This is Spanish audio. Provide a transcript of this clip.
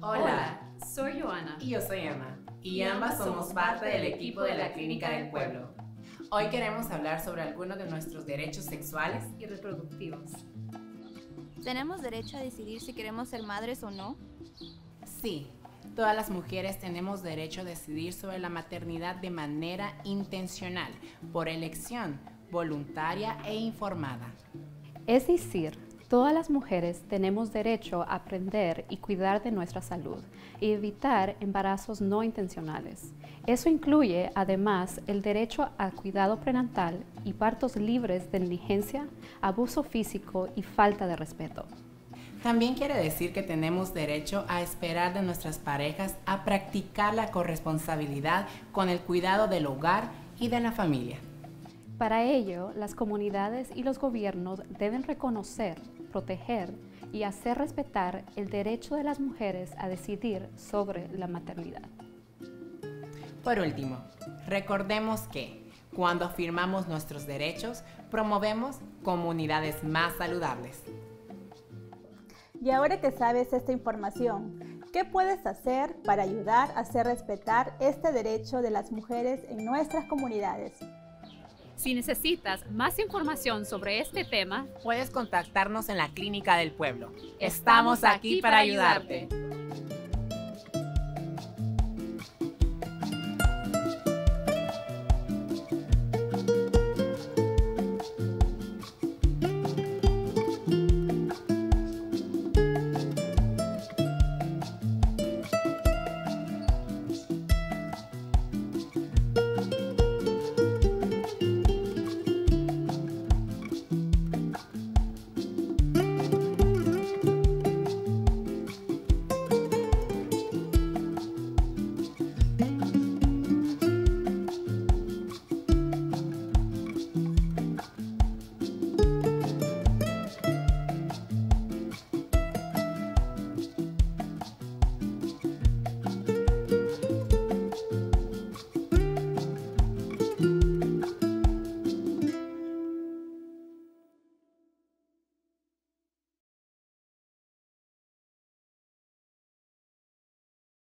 Hola, soy Joana. Y yo soy Emma. Y ambas somos parte del equipo de la Clínica del Pueblo. Hoy queremos hablar sobre algunos de nuestros derechos sexuales y reproductivos. ¿Tenemos derecho a decidir si queremos ser madres o no? Sí, todas las mujeres tenemos derecho a decidir sobre la maternidad de manera intencional, por elección, voluntaria e informada. Es decir, todas las mujeres tenemos derecho a aprender y cuidar de nuestra salud y evitar embarazos no intencionales. Eso incluye además el derecho al cuidado prenatal y partos libres de negligencia, abuso físico y falta de respeto. También quiere decir que tenemos derecho a esperar de nuestras parejas a practicar la corresponsabilidad con el cuidado del hogar y de la familia. Para ello, las comunidades y los gobiernos deben reconocer, proteger y hacer respetar el derecho de las mujeres a decidir sobre la maternidad. Por último, recordemos que cuando afirmamos nuestros derechos, promovemos comunidades más saludables. Y ahora que sabes esta información, ¿qué puedes hacer para ayudar a hacer respetar este derecho de las mujeres en nuestras comunidades? Si necesitas más información sobre este tema, puedes contactarnos en la Clínica del Pueblo. Estamos aquí para ayudarte.